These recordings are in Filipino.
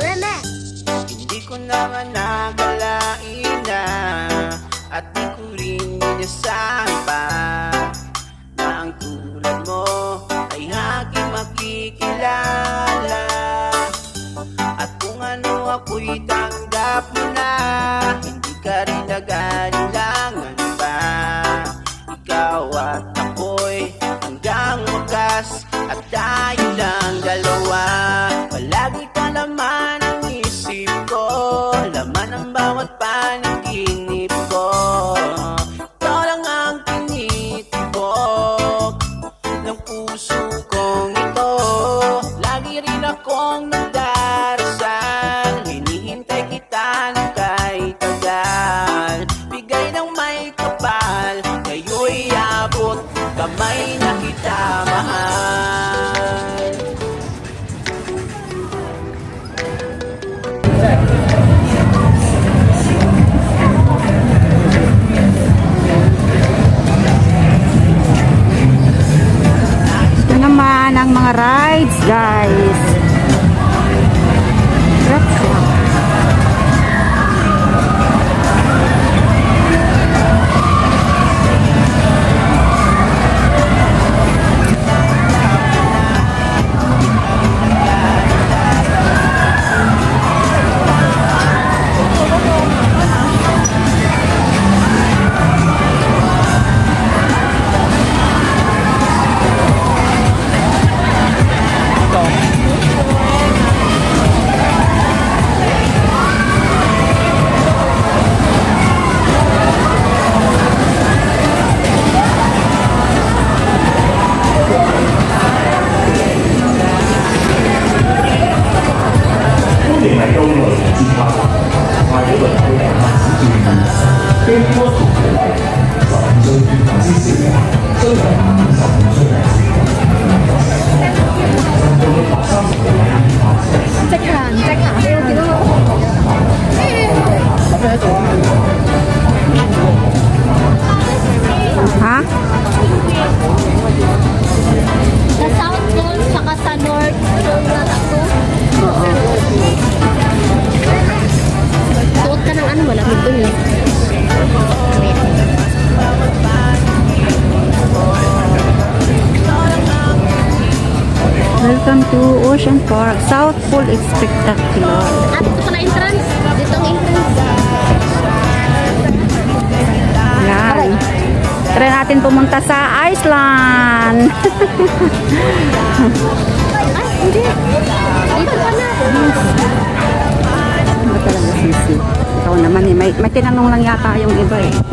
Remix. Hindi ko naman nakalain na At di ko rin inasahan pa Na ay aking makikilala Kamay na kita mahal Ito naman ang mga rides, guys. Let's Welcome to Ocean Park, South Pole Spectacular. At ito pala entrance. Dito ang entrance. Yan. Try natin pumunta sa Iceland. Ay, hindi. Dito ka na. Ano ba talaga sisi? Ikaw naman eh. May, may tinanong lang yata yung iba eh.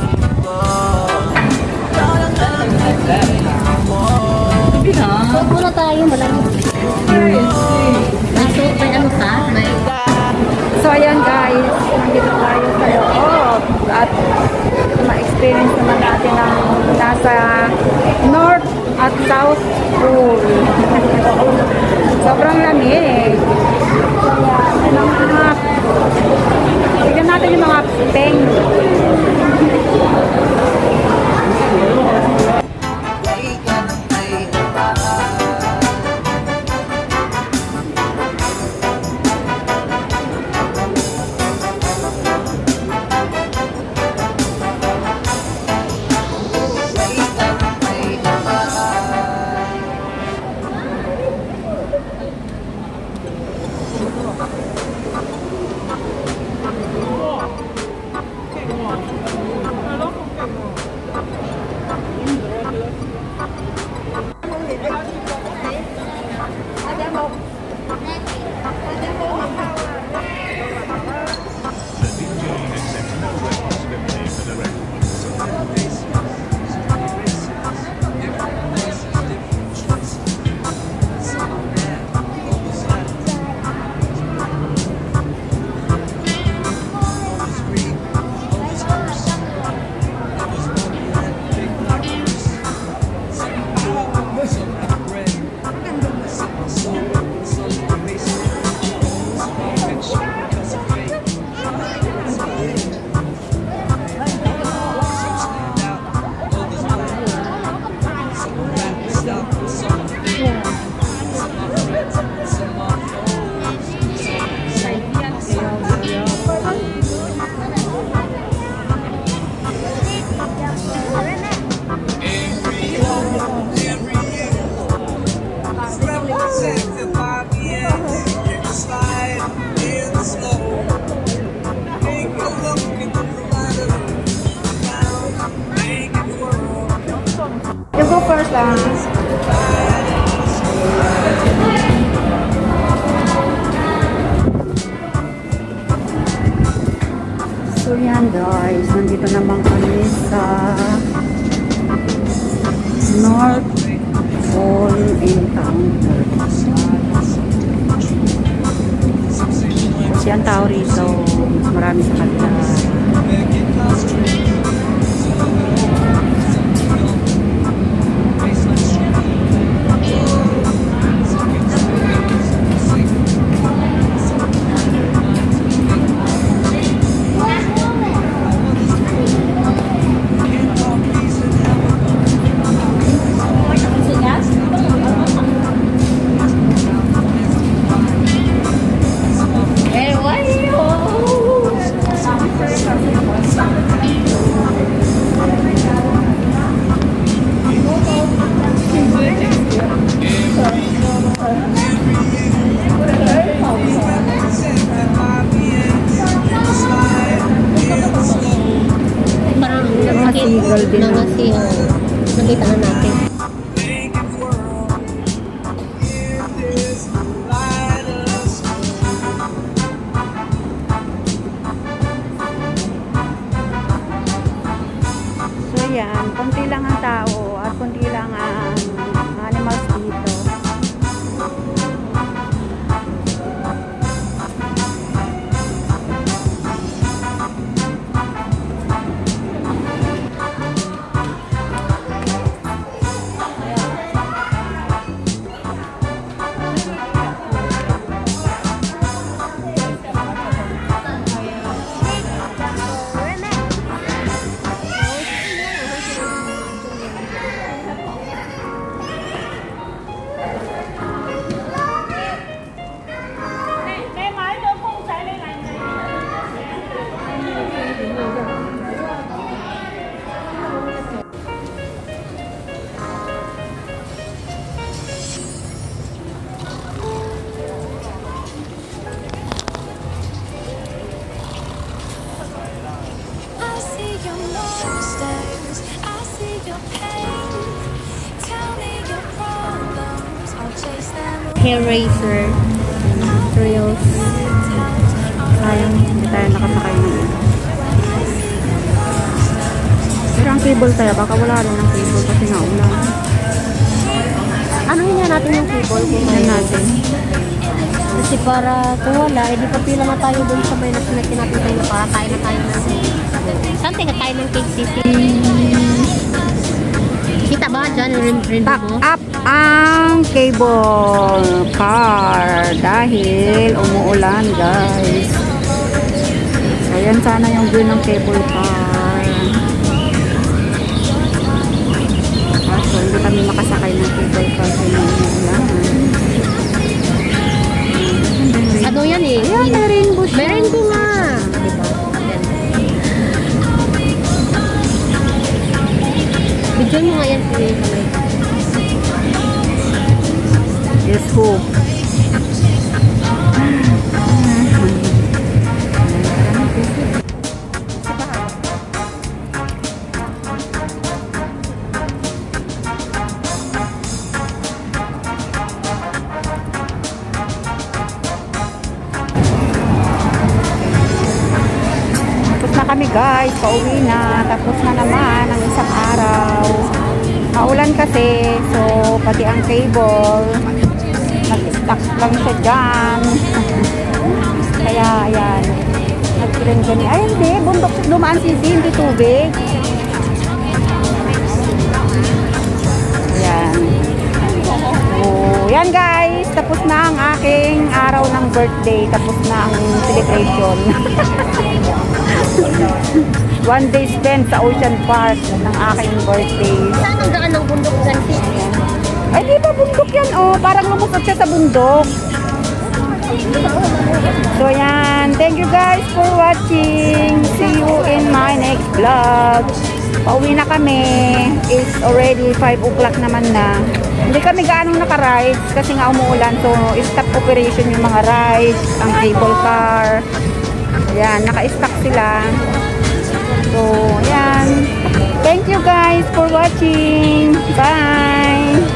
At ma-experience naman natin ang nasa North at South Pole. Sobrang lamig. Lang. So yan guys, nandito naman kami sa North Pole Encounter. Kasi ang tao rito, mas marami sa kanila. Seagull din. Mga seagull. Nakita na natin. So yan, konti lang ang tao at konti lang ang cable tayo, baka wala rin ang cable kasi naulan. Ano nga natin yung cable Tingnan natin. Kasi para kung wala, edi papila na tayo dun sa may nasinati natin tayo para tayo na tayo ng Saan tayo tayo ng Cake City? Kita ba dyan? Rin, Back up ang cable car dahil umuulan guys. So yan sana yung view ng cable car. Ano yan eh? Ayan, may rainbow siya. May rainbow nga. Diba? Yan. Video mo nga yan. Yes po. Guys, pauwi na. Tapos na naman ang isang araw. Maulan kasi, so pati ang cable, nag-stuck lang siya dyan. Kaya, ayan. Nag-ring gani. Ay, hindi. Bundok dumaan sisi, hindi tubig. Ayan. So, yan guys. Tapos na ang aking araw ng birthday. Tapos na ang celebration. One day spent sa Ocean Park ng aking birthday. Saan ang daan ng bundok dyan? Ay, di ba bundok yan? Oh, parang lumusot siya sa bundok. So, yan. Thank you guys for watching. See you in my next vlog. Pauwi na kami. It's already 5 o'clock naman na. Hindi kami gaanong naka-rides kasi nga umuulan. So, stop operation yung mga rides, ang cable car. Yan, naka-stack sila. So, yan. Thank you guys for watching. Bye!